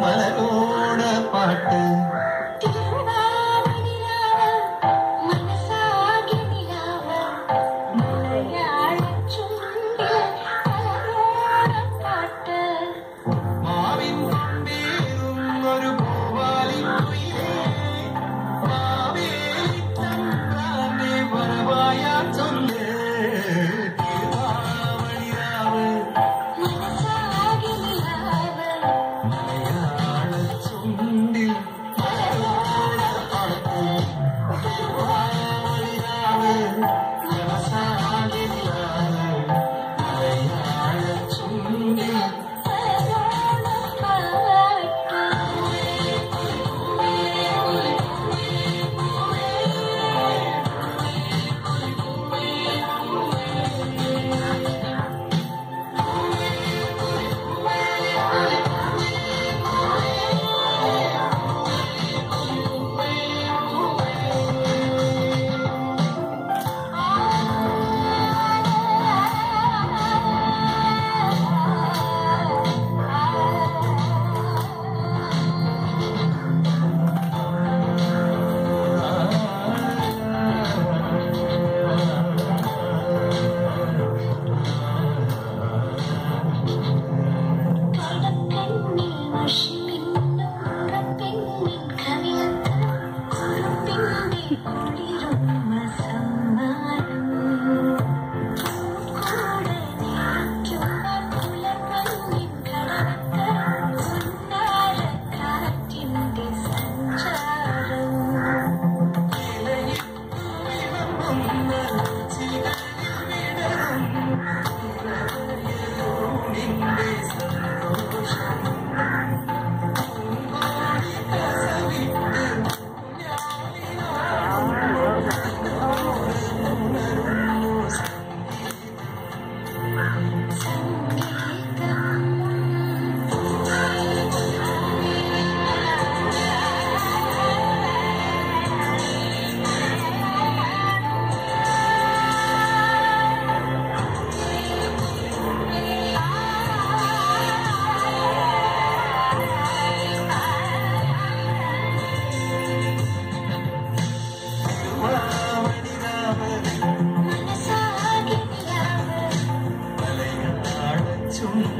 மலரோட பாட்டு body. soul.